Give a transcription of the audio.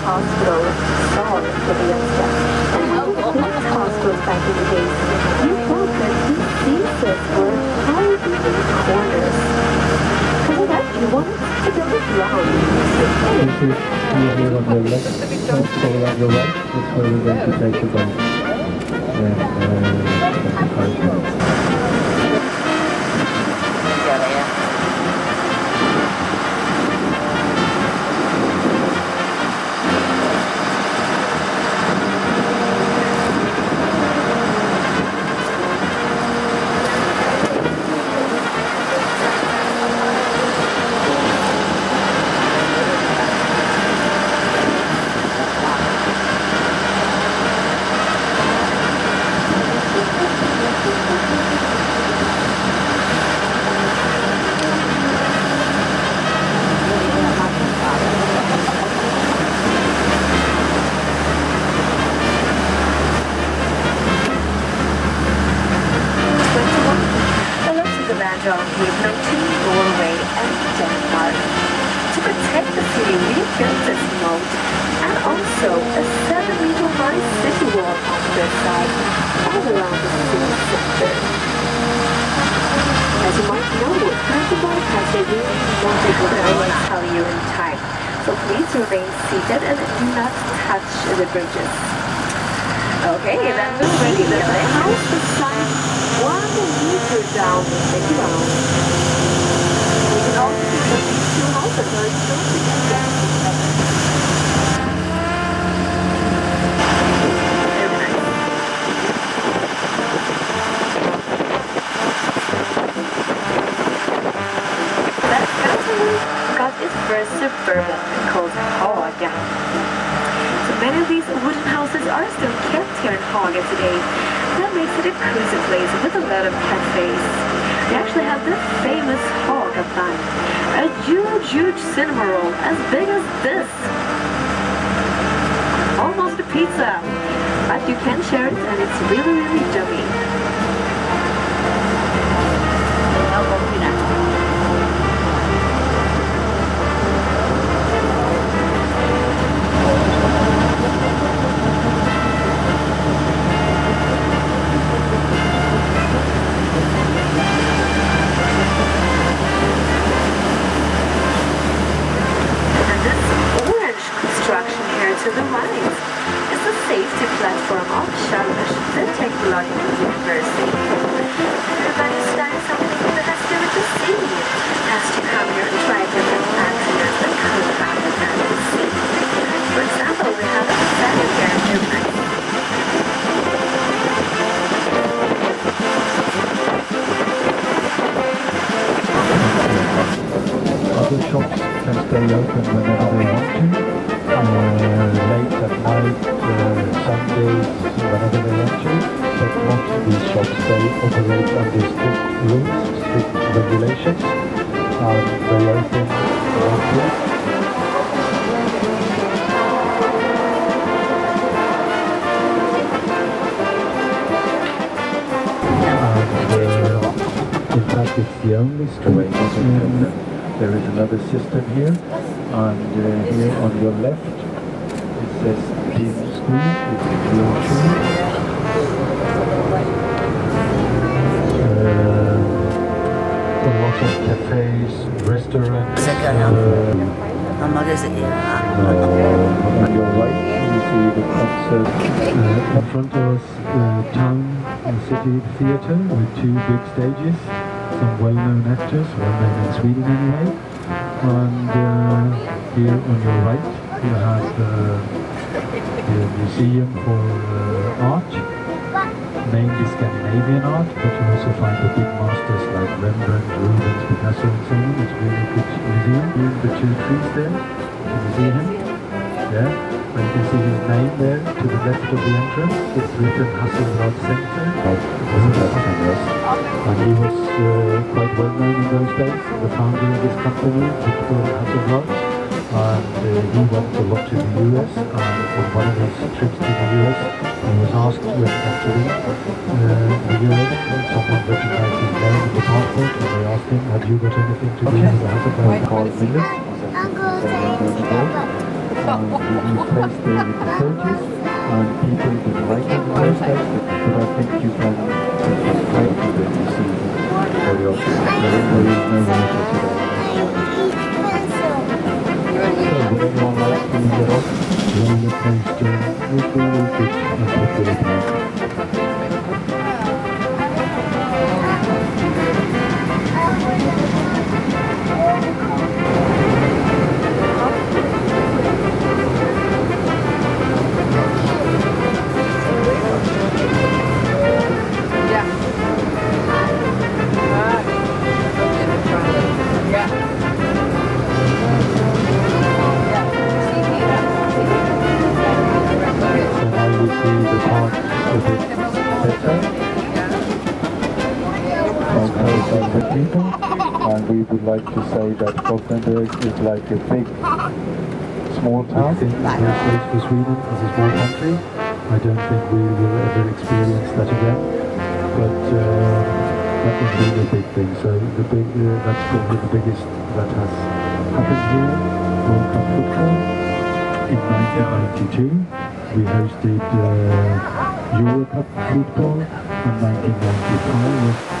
most hospitals saw Kalinska. And how the hospitals back in the days, you that these theses were hiding in the corners. Of you go is you here on your left, follow on your right. That's where we're going to take the boat. Then, uh, are given to Norway and Denmark. To protect the city, we built this moat and also a seven-meter high city wall on this side, all around the city center. As you might know, Gothenburg has a really wanted what I will tell you in time. So please remain seated and do not touch the bridges. Okay, then we're ready. The house the ground. We can also see family got its first suburban called Haga. So many of these wooden houses are still kept here in Haga today. That makes it a cozy place with a lot of cafes. They actually have the famous Haga bun, a huge, huge cinema roll as big as this. Almost a pizza, but you can share it and it's really, really yummy. Other shops can stay open whenever they want to. Uh, late at night, uh, Sundays, whenever they want to. But most of these shops, they operate under strict rules, strict regulations. And they open. And uh, in fact, it's the only street in there is another system here, and uh, here on your left it says Team School, it's your choice. Uh, a lot of cafes, restaurants. Uh, uh, on your right you see the concert. Uh, in front of us, the town and city theatre with two big stages. Some well-known actors, well-known in Sweden anyway. And uh, here on your right, you have the Museum for uh, Art, mainly Scandinavian art, but you also find the big masters like Rembrandt, Rubens, Picasso and so on. It's really good museum. Here's the two trees there. Can you see him? Yeah. And you can see his name there to the left of the entrance. It's written Hasselblad Center. And he was uh, quite well known in those days, the founder of this company, Victor Hasselblad. And uh, he went a lot to the US, and on one of his trips to the US, he was asked when entering uh, the US, someone recognized his name in the passport, and they asked him, have you got anything to do with the Hasselblad Carl Miller? Say and we with the coaches and people didn't like in the but, I think you can play with it and see very often. There is, is no water today. So would anyone like to get off roller coaster with And we would like to say that Gothenburg is like a big, small town. Big thing is for Sweden as a small country. I don't think we will ever experience that again. But uh, that would be the big thing. So the big, uh, that's probably the biggest that has happened here. World Cup football in 1992. We hosted uh, Euro Cup football in 1995 with